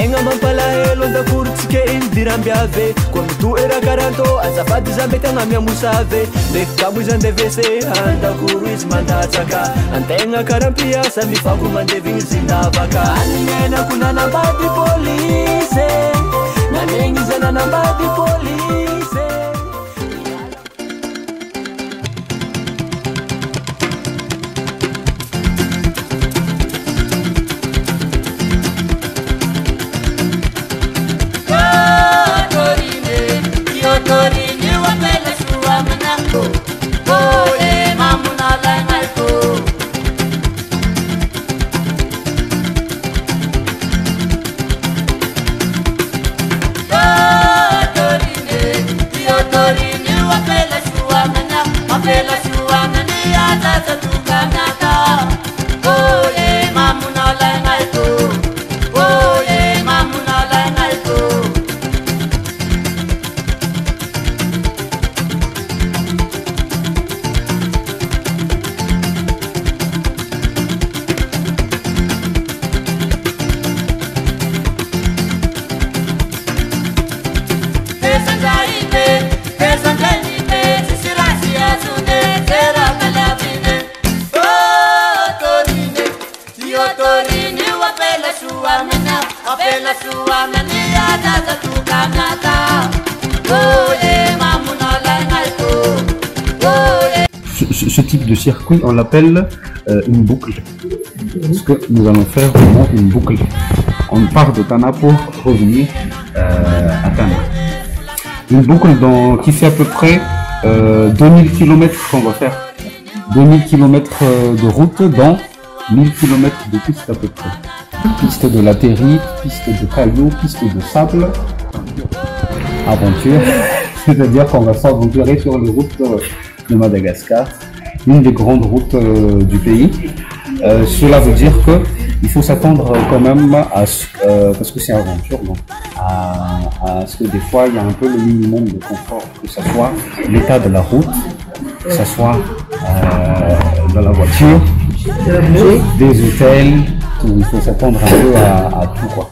egna mampalahelondakorotsike iny dirambyave komoto erakaratô asafadyzambetygamiamosave dekamozadev anakory manaaka antegna karapiasa mifakomandevigny zinavakaaaa ce type de circuit, on l'appelle euh, une boucle. Ce que nous allons faire vraiment une boucle. On part de Tana pour revenir euh, à Tana. Une boucle qui fait à peu près 2000 euh, km qu'on va faire. 2000 km de route dans 1000 km de piste à peu près. Piste de la piste de cailloux, piste de sable. Aventure. C'est-à-dire qu'on va s'aventurer sur les routes de Madagascar une des grandes routes euh, du pays. Euh, cela veut dire que il faut s'attendre euh, quand même à ce, parce que c'est aventure, donc, à, ce que des fois il y a un peu le minimum de confort, que ce soit l'état de la route, que ce soit euh, dans la voiture, des hôtels, il faut s'attendre un peu à, à tout quoi.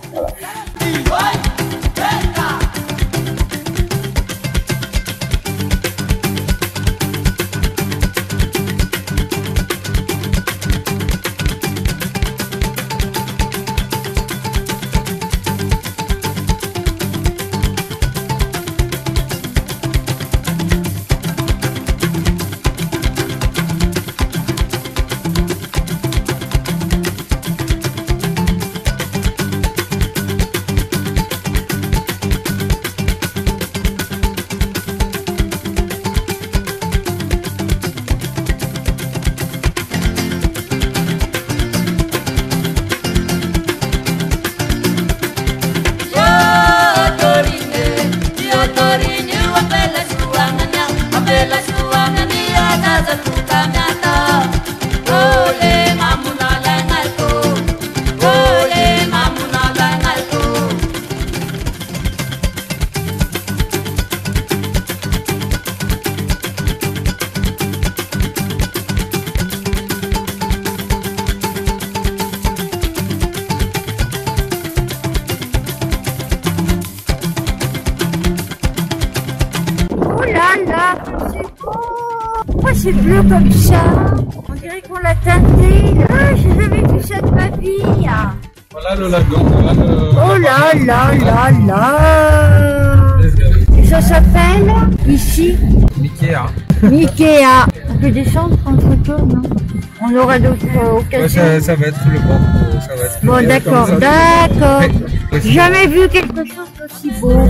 c'est bleu comme ça. On dirait qu'on l'a teinté. Ah, j'ai jamais vu ça de ma vie. Voilà le lagon, voilà Oh là là là là Et ça s'appelle, ici Ikea. Ikea. On peut descendre entre toi, non on aura d'autres euh, occasions. ça, va être le bon. bon, d'accord, d'accord. Jamais vu quelque chose d'aussi beau.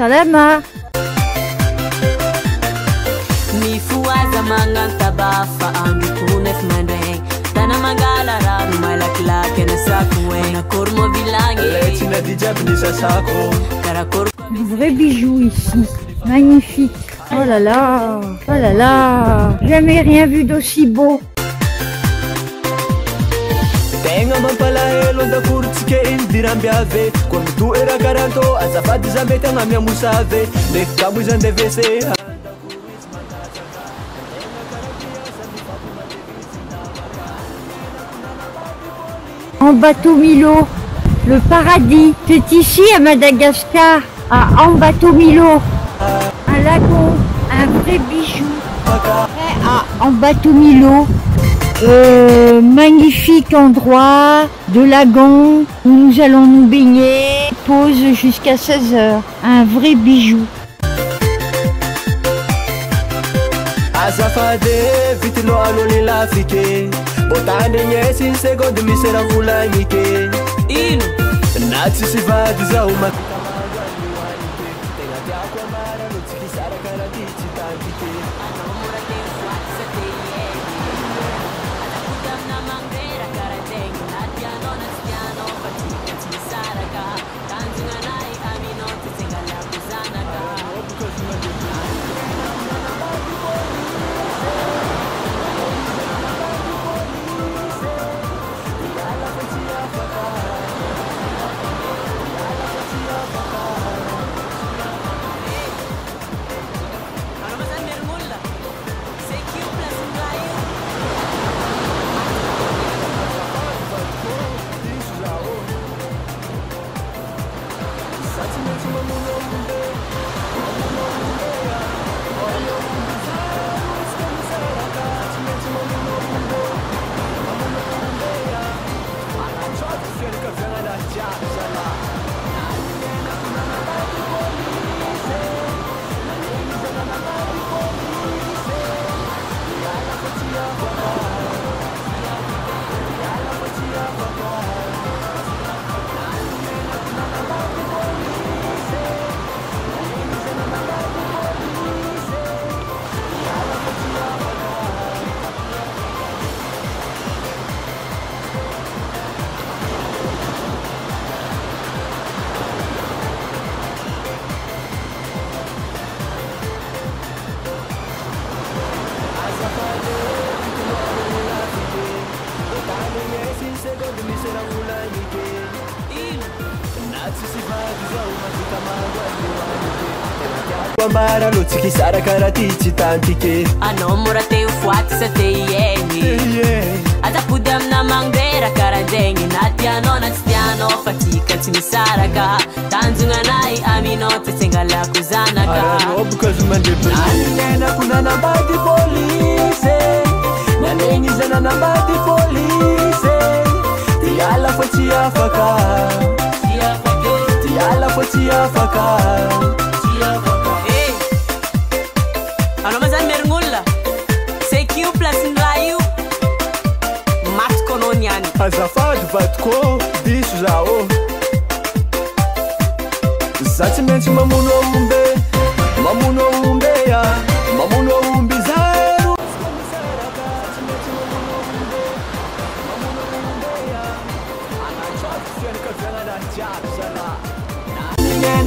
Salama. Mi fuaza manganta bafa angi kunef mandeng. Tana mangala raru malak lake na sakwe. Na kormo bilangi. Letina dijab nisa sako. Karakor. Vrai bijou ici. Magnifique. Oh là là, oh là là, jamais rien vu d'aussi beau ke indiramby ave koa mitoerakaranto azafady zambe tagnamy amosa ave ndraiky ne izy andevese En bateau Milo, le paradis. Petit chi à Madagascar, à En bateau Milo. Un lagon, un vrai bijou. À En bateau Milo, euh, magnifique endroit de lagon où nous allons nous baigner. Pause jusqu'à 16h. Un vrai bijou. Azafade vitinao alony lafiky mbotany agnesy ny segondy misy raha volagniky ino na tsisy vady zaho mak ahankanao moratey foaty sa te egny atakody amina manbera karahandegny na ti anaona tsy tianao fa tsykatsy misaraka tanjognana y amina tsy tsengalakozanaka alafo ty afaka eh anao ma zany marign' olona sako io placinylahy io matoko anao niany azafaky vadiko diso zaô za tsy maintsy mamono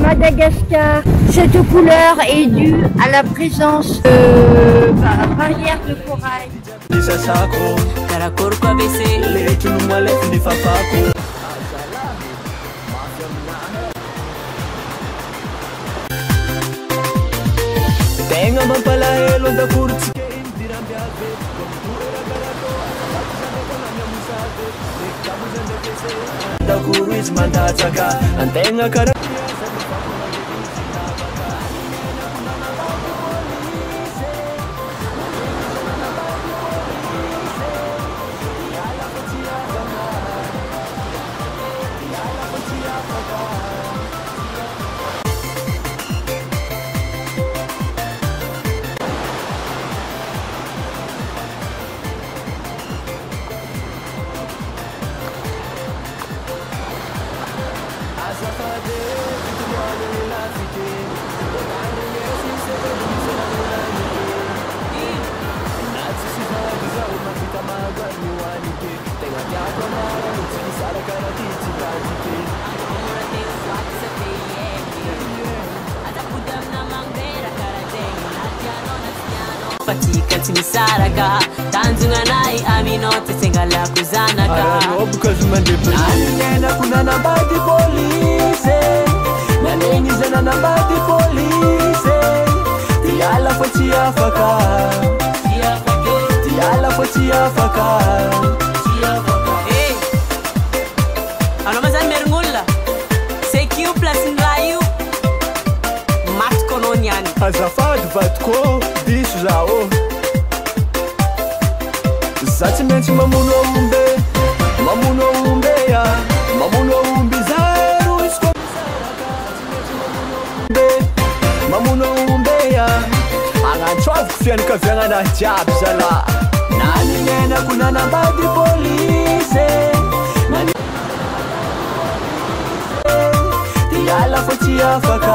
Madagascar. Cette couleur est due à la présence de bah, barrières de corail. Dakuris mandata ka antenga mandeh bnanako nanambady pôlise manen izananambady pôlise dialafô ty afaka dialafô tsy afaka eh anao mazany marin'olona sako io platsiny ra io matiko anao niany azafady vatikô diso zaô za tsy maintsy agnatsazoko fianaka vyagnanahy jiabzala naninenakonanambady pôlisy fkffaka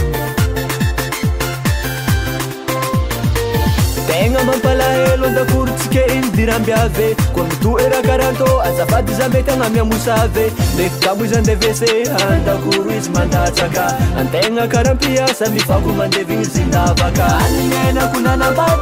egna mampalahelo ndakorotsike izy diramby ave komito erakarantô azafady zame ty agnami amosa ave dekamo izandevs andakoro izy mandatsaka antegna karampiasa mifako mandevigny zynavakakabaazaba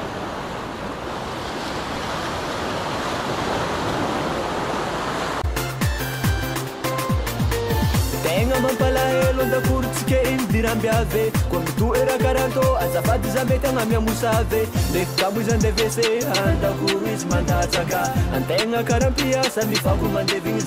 dakorytsike iny diramby ave komotoerakaratô azafadyzamety anamiamosyve ekabozadevs andakorisy manasaka antegna karampiasa mifako mandevigny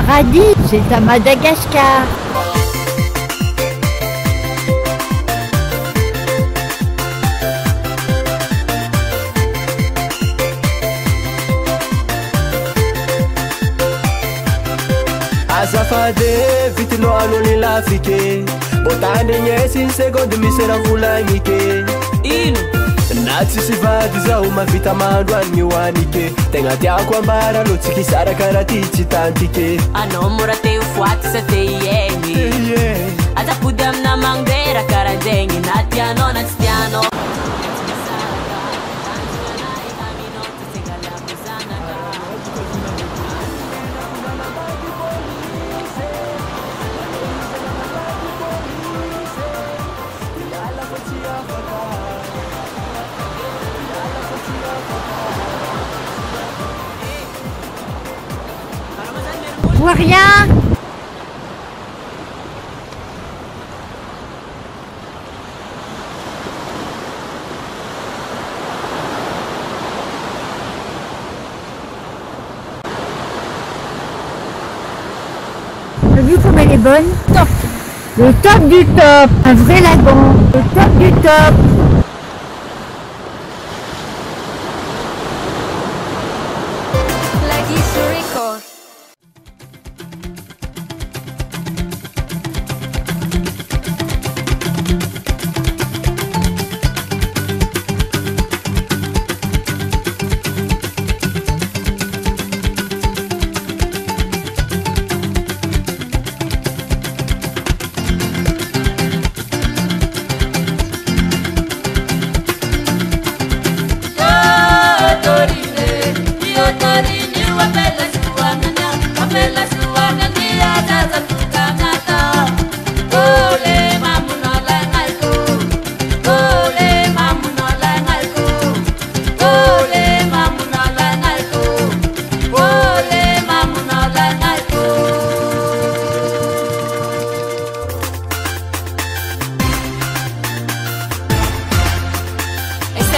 zabakaparadiszeta madagaskar devityno anolelafyke bôtandigny esiny sekonde misy ravolagni ke ino na tsisy vaty zaho mavita mahandro anigny hoani ke tegna tiako ambara alo tsiki sara karaha ty tsy tantyke anao mora tey foatsa te agny rien. le vu comme elle est bonne Top Le top du top Un vrai lagon Le top du top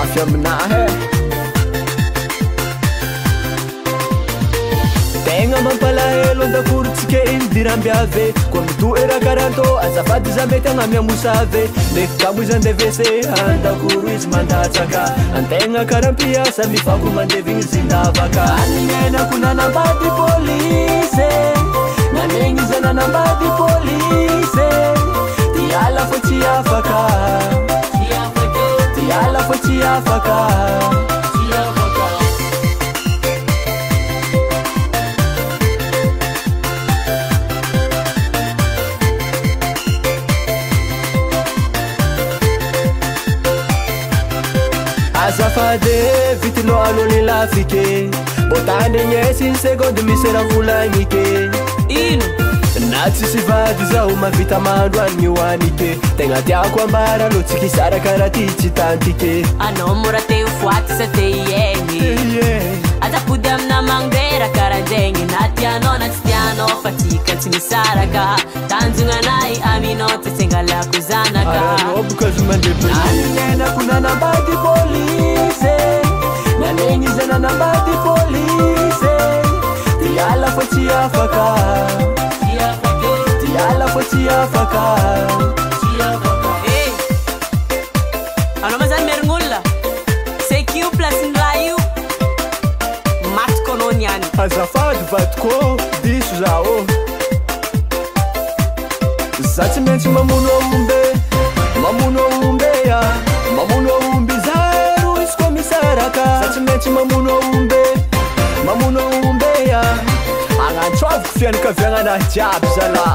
afy aminahy e. tegna mampalahelo andakorotsike iny diramby ave ko mitoeraha karantô azafady zamety agnami amosa ave nde kamo izya dvc andakoro izy mandasaka antegna karahampiasa mifako mandevign zynavaka anakonaamba pi a zaaabapi aaaaka yalafatiafaka asafade vitino alolilafike ot andenye esin segond miseraulañikeo na tsy sy vady zaho mavita mandro anigny hoanike tegna tiako ambara alo tsykisarakaraha ty tsy tantykeanamorateoaa tegnyaakoyaiaaneakaaagnyna anayaa fakaymiaakaanonaaamnatalakzaakbabapzabapi lavô ty afakaeh anao mazany miarign olona sako io placiny rah io matoko anao niany azafaky vatoko diso zaô za tsy maintsy mamonoaombe mamono aombe a mamono aombe zaro izy koa misaraka zatsy maintsy mamonoaombe mamono aombe a anatsoavako fianaka viananahy jiaby zaloa